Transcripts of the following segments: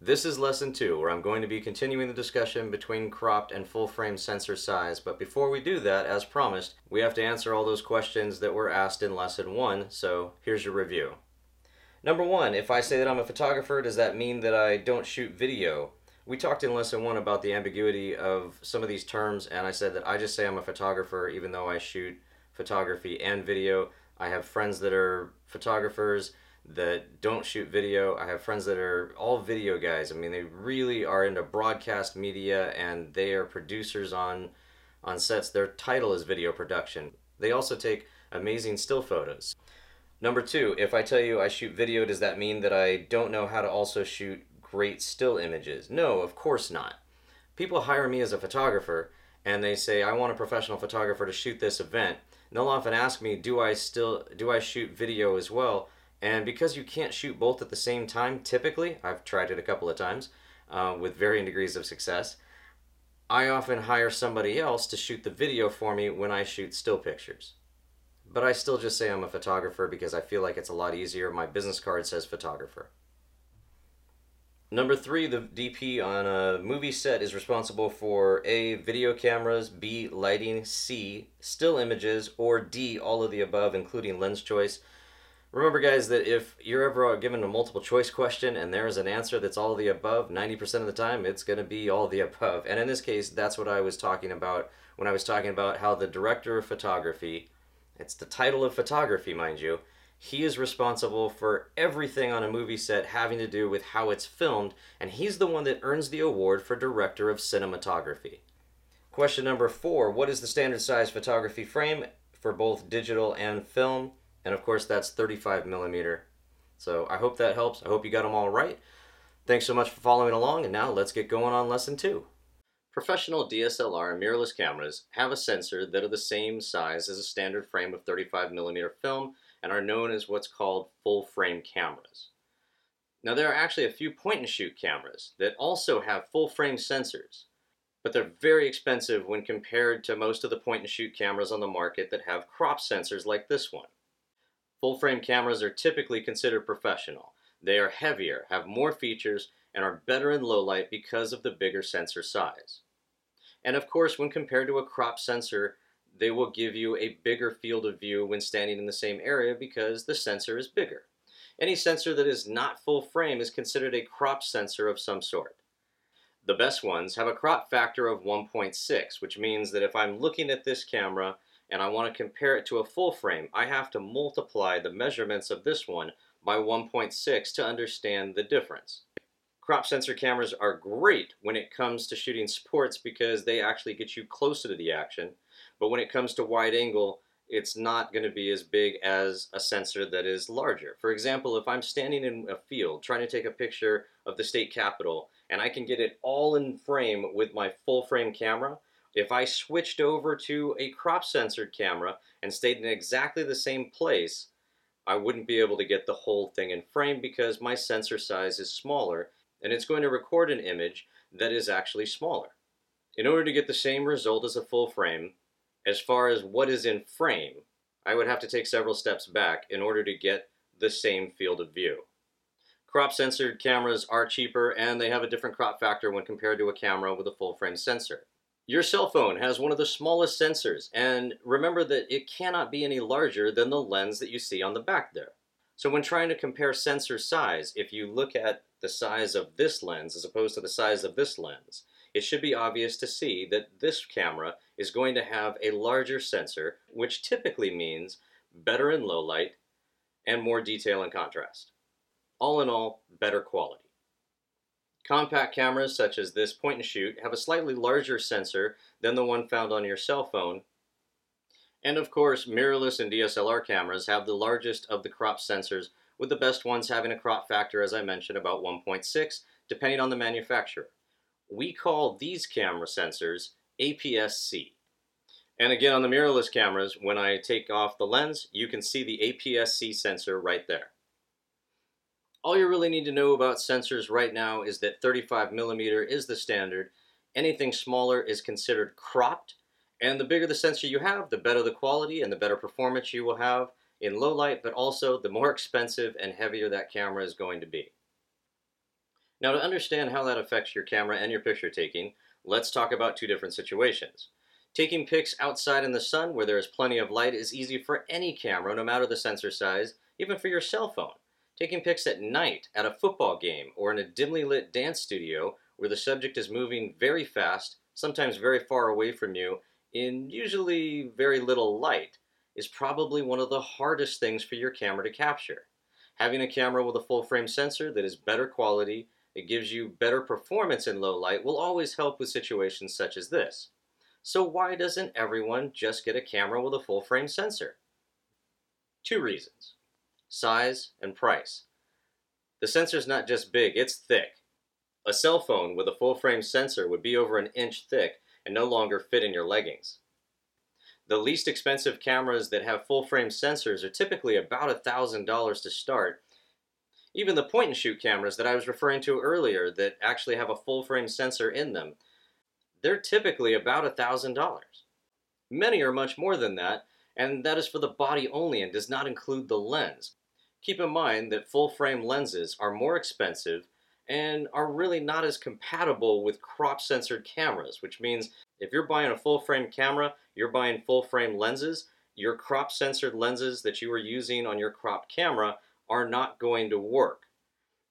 This is lesson two, where I'm going to be continuing the discussion between cropped and full frame sensor size. But before we do that, as promised, we have to answer all those questions that were asked in lesson one. So here's your review. Number one, if I say that I'm a photographer, does that mean that I don't shoot video? We talked in lesson one about the ambiguity of some of these terms, and I said that I just say I'm a photographer even though I shoot photography and video. I have friends that are photographers that don't shoot video. I have friends that are all video guys. I mean, they really are into broadcast media and they are producers on on sets. Their title is video production. They also take amazing still photos. Number 2, if I tell you I shoot video, does that mean that I don't know how to also shoot great still images? No, of course not. People hire me as a photographer and they say I want a professional photographer to shoot this event. And they'll often ask me, "Do I still do I shoot video as well?" And because you can't shoot both at the same time, typically, I've tried it a couple of times uh, with varying degrees of success, I often hire somebody else to shoot the video for me when I shoot still pictures. But I still just say I'm a photographer because I feel like it's a lot easier. My business card says photographer. Number three, the DP on a movie set is responsible for A, video cameras, B, lighting, C, still images, or D, all of the above, including lens choice. Remember, guys, that if you're ever given a multiple choice question and there's an answer that's all the above, 90% of the time it's going to be all the above. And in this case, that's what I was talking about when I was talking about how the director of photography, it's the title of photography, mind you, he is responsible for everything on a movie set having to do with how it's filmed, and he's the one that earns the award for director of cinematography. Question number four What is the standard size photography frame for both digital and film? And of course, that's 35 millimeter. So I hope that helps. I hope you got them all right. Thanks so much for following along, and now let's get going on lesson two. Professional DSLR mirrorless cameras have a sensor that are the same size as a standard frame of 35 millimeter film and are known as what's called full frame cameras. Now, there are actually a few point and shoot cameras that also have full frame sensors, but they're very expensive when compared to most of the point and shoot cameras on the market that have crop sensors like this one. Full frame cameras are typically considered professional. They are heavier, have more features, and are better in low light because of the bigger sensor size. And of course, when compared to a crop sensor, they will give you a bigger field of view when standing in the same area because the sensor is bigger. Any sensor that is not full frame is considered a crop sensor of some sort. The best ones have a crop factor of 1.6, which means that if I'm looking at this camera and I want to compare it to a full frame, I have to multiply the measurements of this one by 1.6 to understand the difference. Crop sensor cameras are great when it comes to shooting sports because they actually get you closer to the action, but when it comes to wide angle, it's not going to be as big as a sensor that is larger. For example, if I'm standing in a field trying to take a picture of the state capitol and I can get it all in frame with my full frame camera, if I switched over to a crop sensored camera and stayed in exactly the same place, I wouldn't be able to get the whole thing in frame because my sensor size is smaller and it's going to record an image that is actually smaller. In order to get the same result as a full frame, as far as what is in frame, I would have to take several steps back in order to get the same field of view. Crop sensored cameras are cheaper and they have a different crop factor when compared to a camera with a full frame sensor. Your cell phone has one of the smallest sensors, and remember that it cannot be any larger than the lens that you see on the back there. So when trying to compare sensor size, if you look at the size of this lens as opposed to the size of this lens, it should be obvious to see that this camera is going to have a larger sensor, which typically means better in low light and more detail and contrast. All in all, better quality. Compact cameras such as this point and shoot have a slightly larger sensor than the one found on your cell phone. And of course, mirrorless and DSLR cameras have the largest of the crop sensors, with the best ones having a crop factor, as I mentioned, about 1.6, depending on the manufacturer. We call these camera sensors APS-C. And again, on the mirrorless cameras, when I take off the lens, you can see the APS-C sensor right there. All you really need to know about sensors right now is that 35 millimeter is the standard. Anything smaller is considered cropped, and the bigger the sensor you have, the better the quality and the better performance you will have in low light, but also the more expensive and heavier that camera is going to be. Now, to understand how that affects your camera and your picture taking, let's talk about two different situations. Taking pics outside in the sun where there is plenty of light is easy for any camera, no matter the sensor size, even for your cell phone. Taking pics at night, at a football game, or in a dimly lit dance studio where the subject is moving very fast, sometimes very far away from you, in usually very little light, is probably one of the hardest things for your camera to capture. Having a camera with a full frame sensor that is better quality, it gives you better performance in low light, will always help with situations such as this. So why doesn't everyone just get a camera with a full frame sensor? Two reasons size, and price. The sensor's not just big, it's thick. A cell phone with a full frame sensor would be over an inch thick and no longer fit in your leggings. The least expensive cameras that have full frame sensors are typically about $1,000 to start. Even the point and shoot cameras that I was referring to earlier that actually have a full frame sensor in them, they're typically about $1,000. Many are much more than that, and that is for the body only and does not include the lens. Keep in mind that full frame lenses are more expensive and are really not as compatible with crop sensored cameras, which means if you're buying a full frame camera, you're buying full frame lenses, your crop sensored lenses that you are using on your crop camera are not going to work,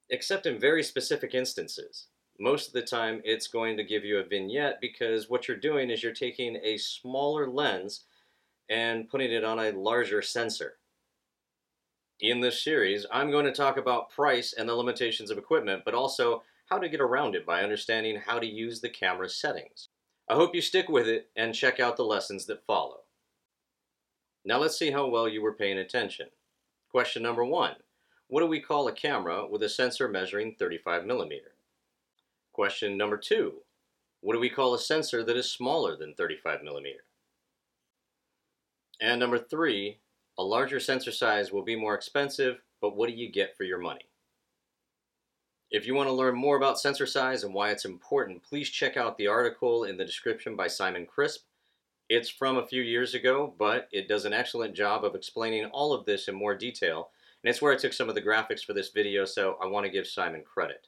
except in very specific instances. Most of the time, it's going to give you a vignette because what you're doing is you're taking a smaller lens and putting it on a larger sensor. In this series, I'm going to talk about price and the limitations of equipment, but also how to get around it by understanding how to use the camera settings. I hope you stick with it and check out the lessons that follow. Now let's see how well you were paying attention. Question number one. What do we call a camera with a sensor measuring 35 millimeter? Question number two. What do we call a sensor that is smaller than 35 millimeter? And number three, a larger sensor size will be more expensive, but what do you get for your money? If you want to learn more about sensor size and why it's important, please check out the article in the description by Simon Crisp. It's from a few years ago, but it does an excellent job of explaining all of this in more detail, and it's where I took some of the graphics for this video, so I want to give Simon credit.